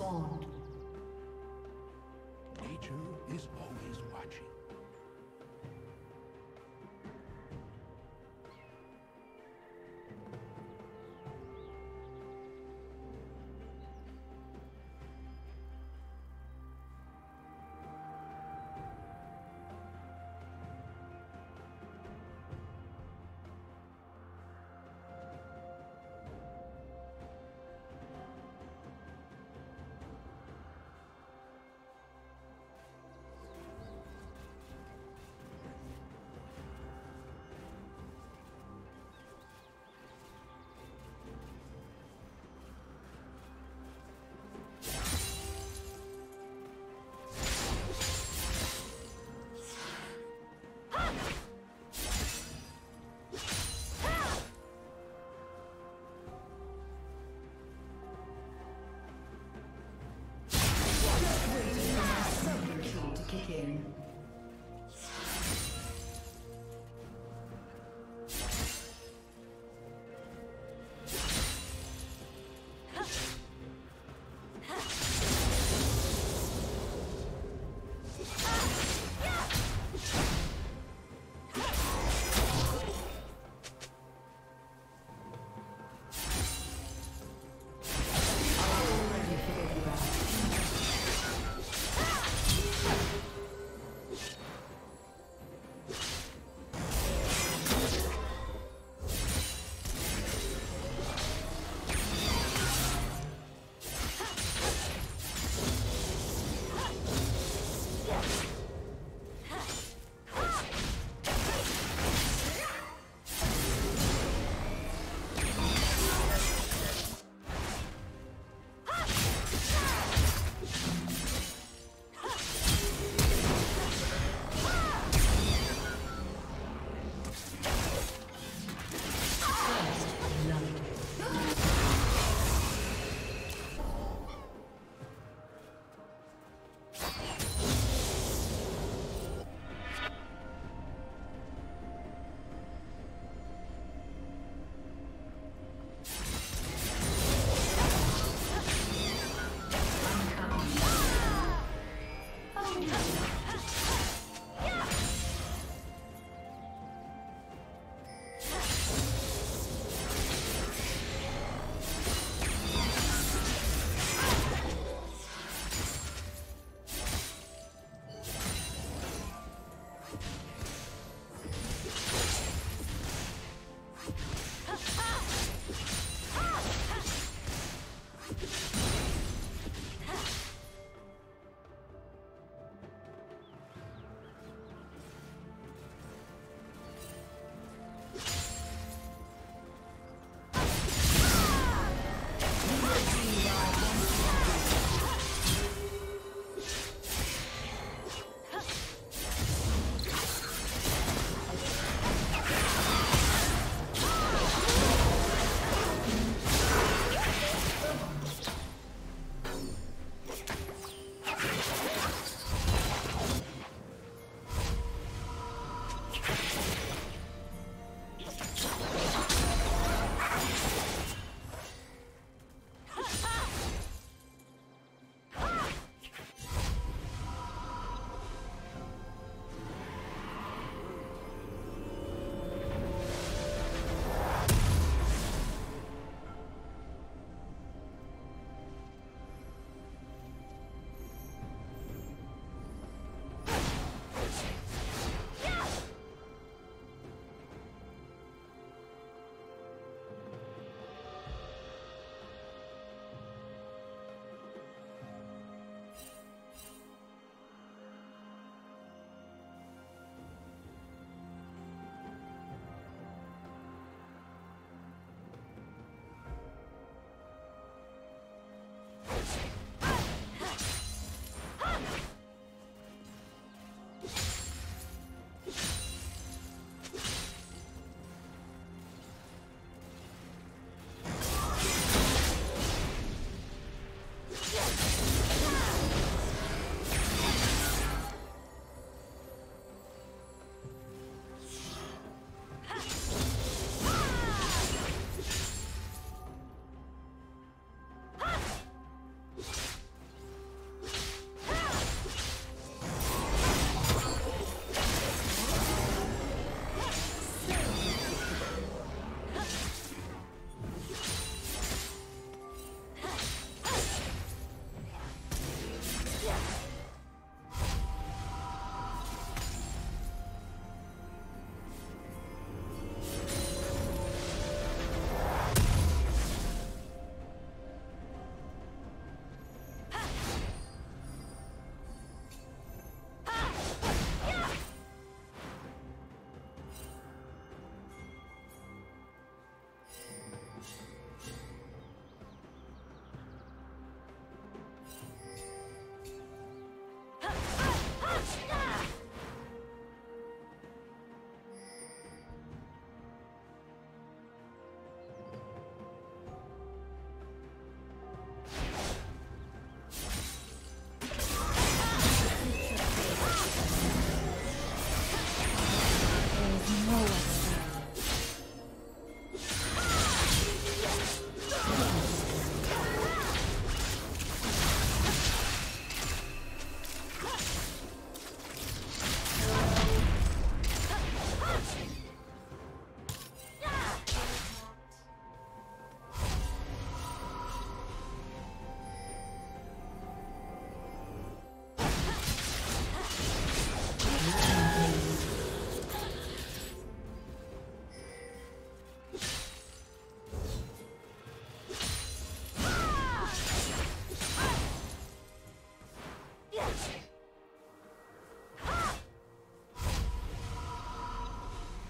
Spawned.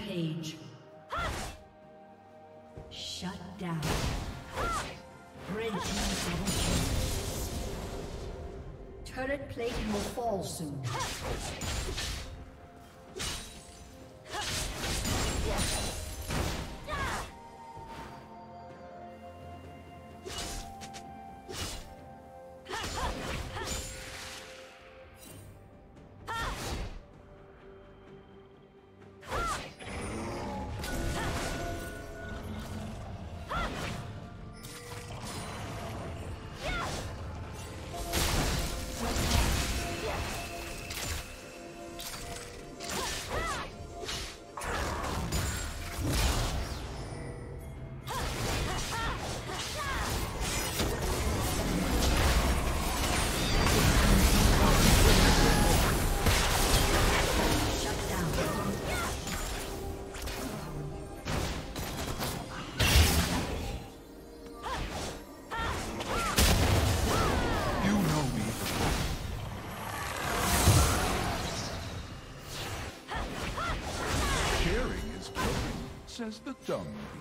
Rampage. Shut down. Red. Turret plate will fall soon. Says the dung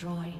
destroyed.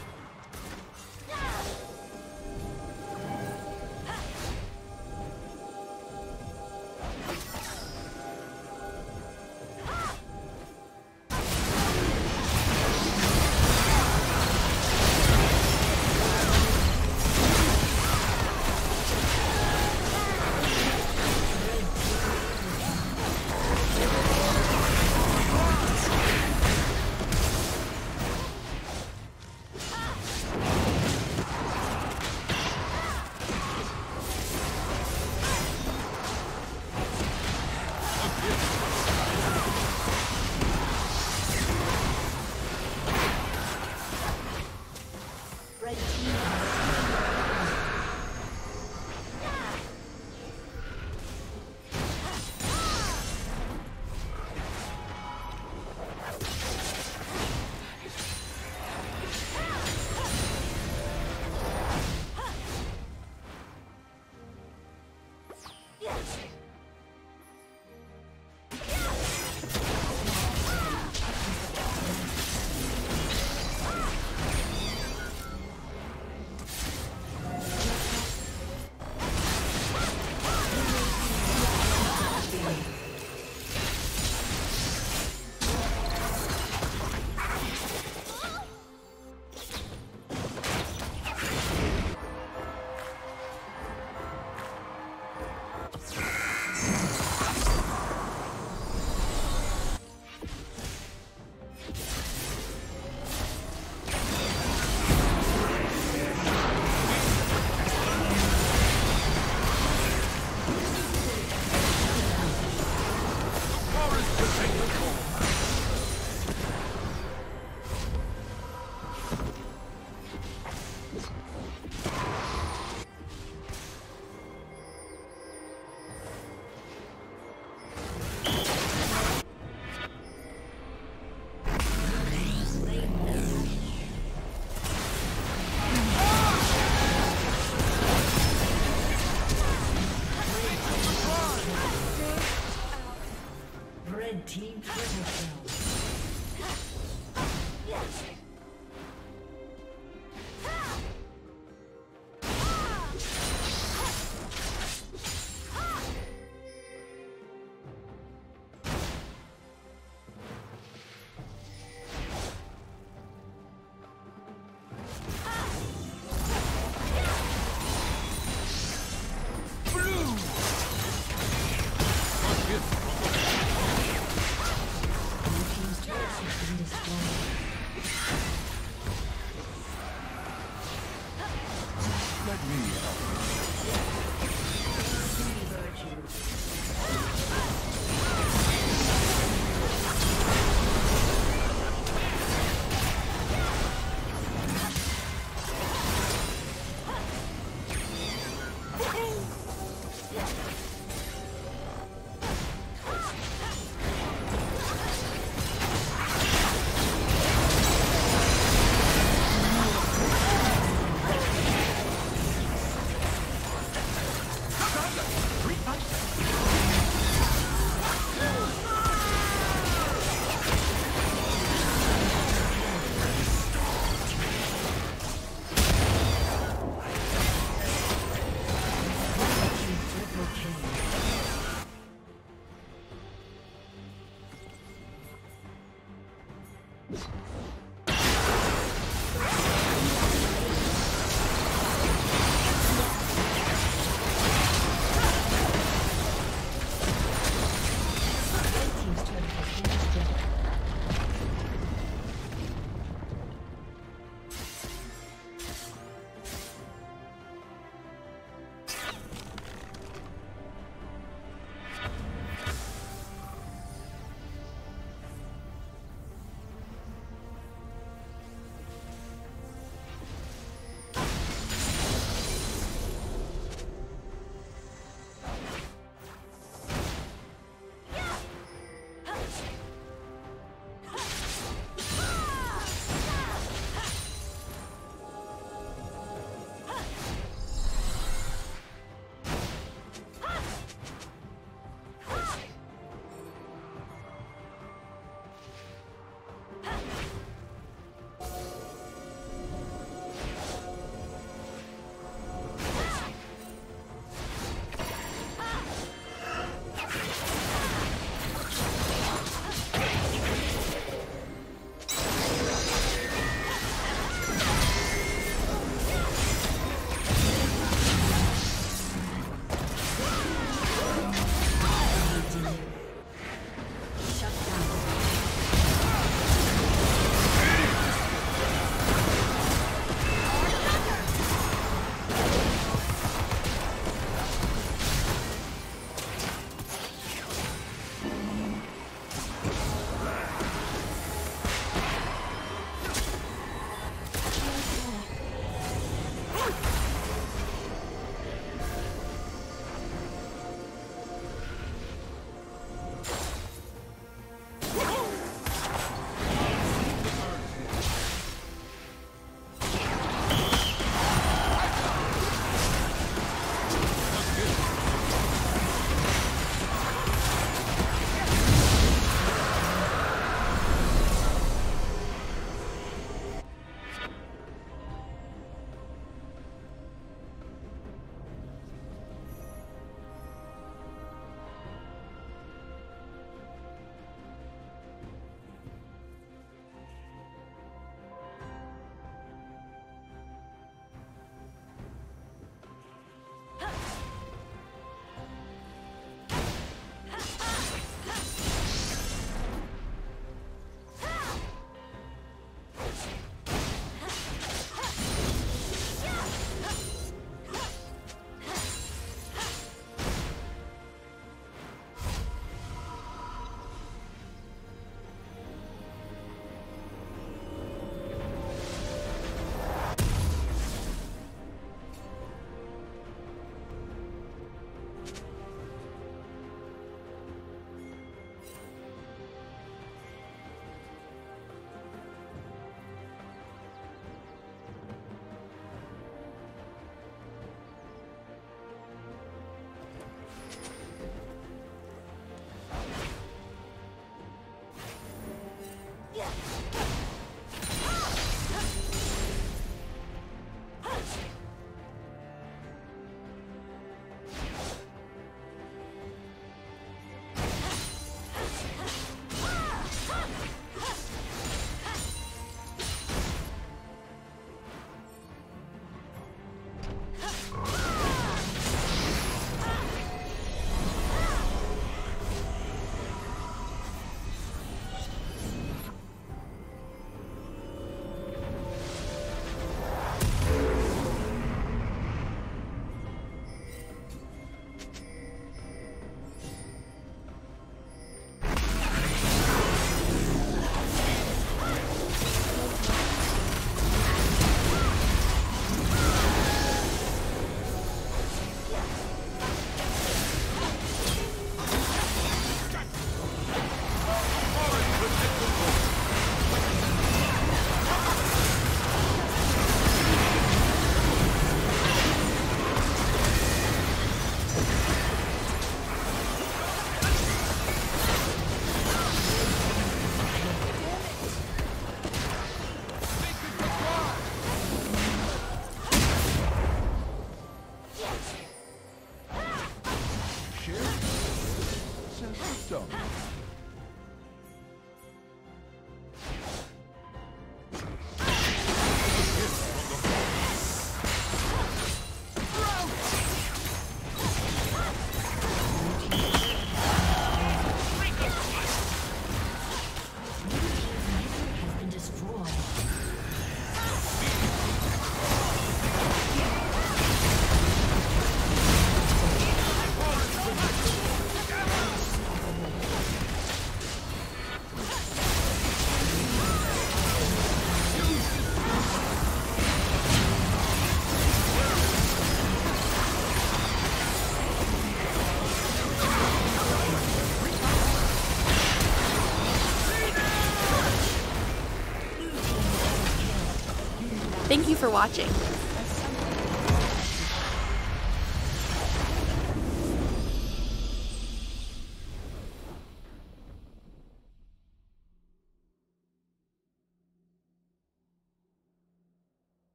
you for watching.